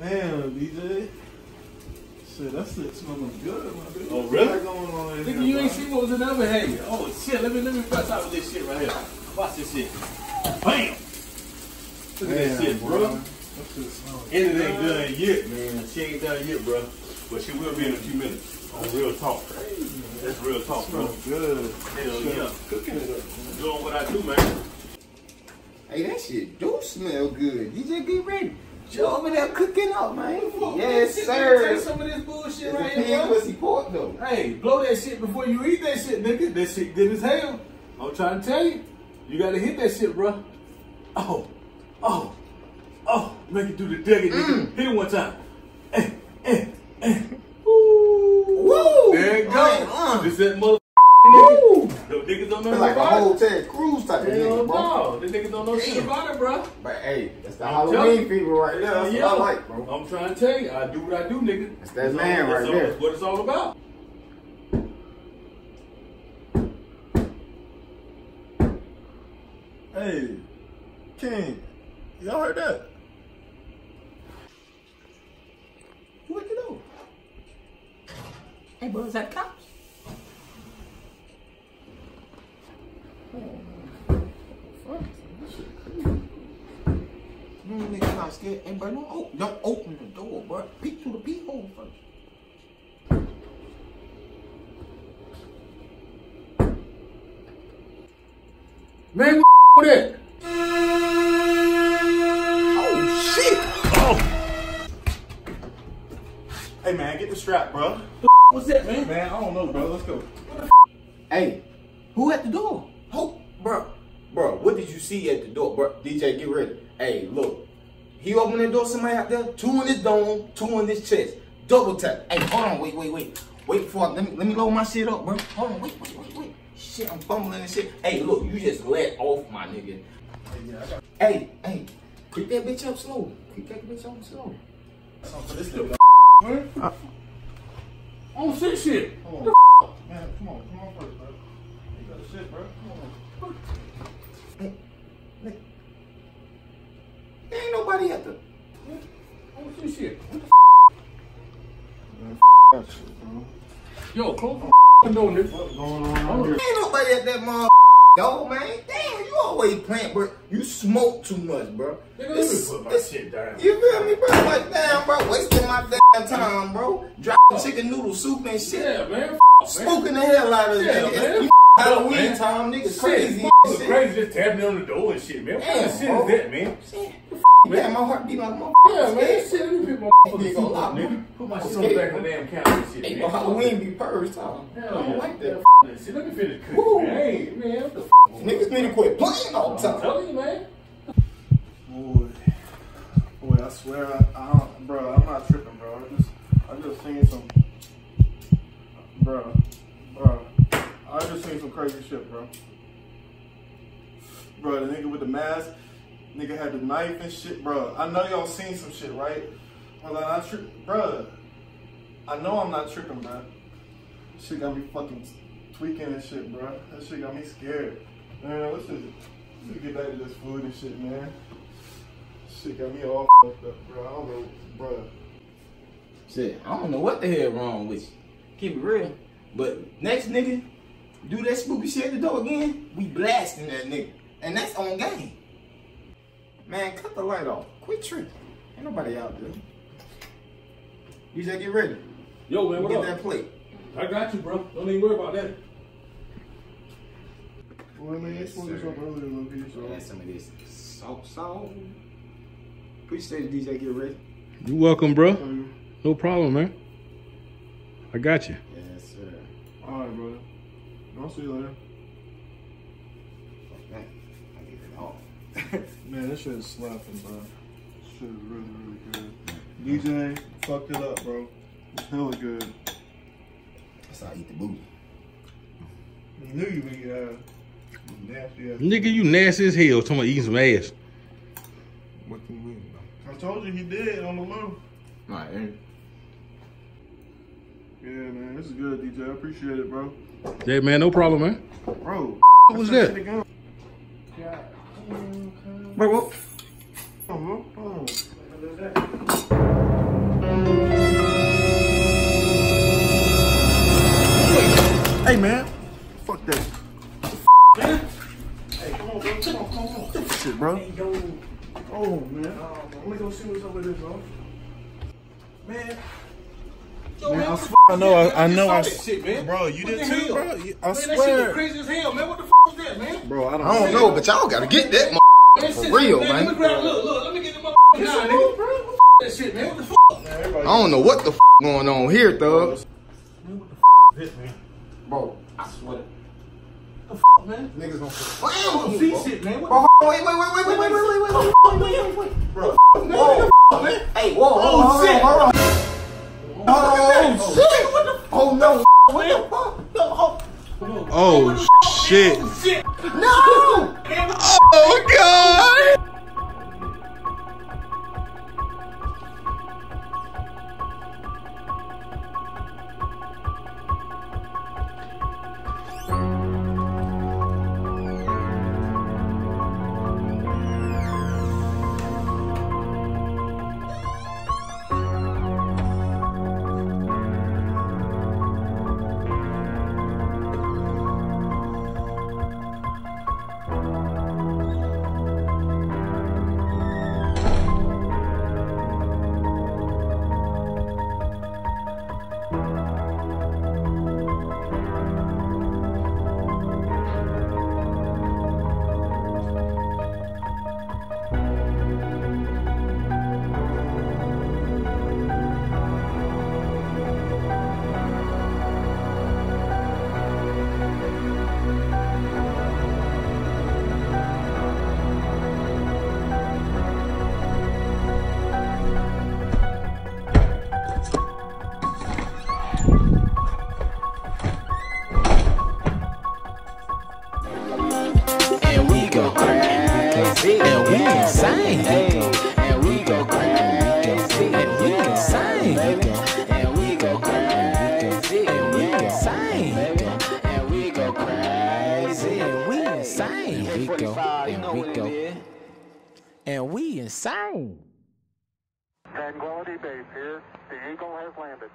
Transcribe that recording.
Damn, DJ. Shit, that shit smelling good, my dude. Oh, really? What going on in Nigga, here, you ain't seen what was in the oven, have? Oh shit, let me let me bust out with this shit right here. Watch this shit. Bam! Look at that shit, bro. That And it ain't done yet, man. She ain't done yet, bro. But she will be in a few minutes. On real talk. That's real talk, bro. Good. Hell Shit, yeah. Cooking it up. Doing what I do, man. Hey, that shit do smell good. You just get ready. You over there cooking up, man. Yes, Take sir. some of this bullshit It's right here, bro. pussy pork, though. Hey, blow that shit before you eat that shit, nigga. That shit good as hell. I'm trying to tell you. You gotta hit that shit, bro. Oh, oh, oh. Make it do the diggy, nigga. Hit it one time. Eh, eh, eh. Woo. Woo. There it go. Uh. This that mother nigga. Woo. The niggas don't know It's like a about whole it. Ted Cruz type of Hell nigga, bro. no. The niggas don't know shit about it, bro. But hey, that's the I'm Halloween telling fever right there. That's Yeah. what I like, bro. I'm trying to tell you, I do what I do, nigga. That's that man all, right that's there. That's what it's all about. Hey, King, y'all heard that? What you know? Hey, bro, is that cops? You ain't nigga not scared. Hey, bro, don't, o- don't open the door, bro. Peek through the peephole first. Man, what that? Oh, shit! Hey, man, get the strap, bro. What's that, man? Man, I don't know, bro. Let's go. Hey, who at the door? Hope, bro. Bro, what did you see at the door, bro? DJ, get ready. Hey, look. He opened the door, somebody out there, two in his dome, two in his chest. Double tap. Hey, hold on, wait, wait, wait. Wait I, let me let me load my shit up, bro. Hold on, wait, wait, wait, wait. Shit, I'm fumbling and shit. Hey, look, you just let off, my nigga. Hey, hey, creep that bitch up slow. Creep that bitch up slow. Something for this nigga. I don't see shit. On. Man, come on. Come on first, bro. You got the shit, bro. Come on. Hey, hey. There ain't nobody at the. I don't see shit. What the That shit, bro. Yo, close the door, nigga. What's going on? Ain't nobody at that mother dog, man. Damn, you always playing, bro. You smoke too much, bro. Nigga, let me This- put my this- shit down. You feel me, bro? Like, damn, bro, wasting my damn time, bro. Dropping chicken noodle soup and shit. Yeah, man. Smoking the hell out of. Yeah, nigga. man. Halloween man. time, niggas Shit, crazy. Shit, crazy. Just tapping on the door and shit, man. What kind of shit bro. is that, man? Shit. Yeah, my heart beat like a motherfucker. Yeah, man. Shit, let me pick my Nigga motherfucking gonna foot lie, up, nigga. Put my shit back of the damn counter and shit, Hey, man. no Halloween be purge time. I don't yeah. like that. That shit. Let me finish Woo. cooking, man. Hey, man, what the f***? Niggas need to quit playing all the time. I'm time. telling you, man. Boy, boy, I swear, I, I don't, bro, I'm not tripping, bro. I just, I just seen some, bro, bro. I just seen some crazy shit, bro. Bro, the nigga with the mask, nigga had the knife and shit, bro. I know y'all seen some shit, right? Like, I bro. I know I'm not tripping, bro. Shit got me fucking tweaking and shit, bro. That shit got me scared. Man, let's just, let's get back to this food and shit, man. Shit got me all fucked up, bro. I don't know, bro. Shit, I don't know what the hell wrong with you. Keep it real. But next nigga, do that spooky shit at the door again, we blasting that nigga. And that's on game. Man, cut the light off. Quit tripping. Ain't nobody out there. You just get ready. Yo, man, what Get up? that plate. I got you, bro. Don't even worry about that. Well, I mean, they Yes, spoke this sir. up earlier, little piece, so. Add some of this salt, salt. Appreciate it, DJ. Get ready. You welcome, bro. No problem, man. I got you. Yes, sir. all right, brother. I'll see you later. Fuck that. I get it off. Man, this shit is slapping, bro. This shit is really, really good. DJ fucked it up, bro. It's hella good. That's how I eat the booty. You knew you would eat ass. Uh, you Nasty ass. Nigga, you nasty as hell talking about eating some ass. What do you mean, bro? I told you he did on the low. Alright, and Yeah, man, this is good, DJ. I appreciate it, bro. Yeah, man, no problem, man. Bro, What was Wait, what? Hey, man. Fuck that. Man. Hey, come on, bro. Shit, bro. Hey, yo. Oh, man. Uh, let me go see what's over with this, bro. Man. Yo, man, man, I, swear, I know, I, I know, I, shit, bro, you what did too, hell? bro. I man, swear. That shit was crazy as hell, man. What the fuck was that, man? Bro, I don't, I don't know, but y'all gotta get that mo- Man, real, Let me man. grab, look, look, let me get the motherfucker Yes, nigga. bro. What the that shit, man? What the fuck? Man, everybody- I don't know what the f- going on here, thug. Man, what the fuck is this, man? Bro, I swear. The fuck, man? Niggas gonna What the fuck shit, man? What Bro, wait, wait, wait, wait, wait, wait, wait, wait, wait, wait. the fuck, man? Bro. the fuck, man? Hey, whoa, Oh, shit. hold on. Oh, shit. Oh, no. What the fuck? No, hold- Oh shit. Oh, shit. No. And we insane. Tranquility Base here. The Eagle has landed.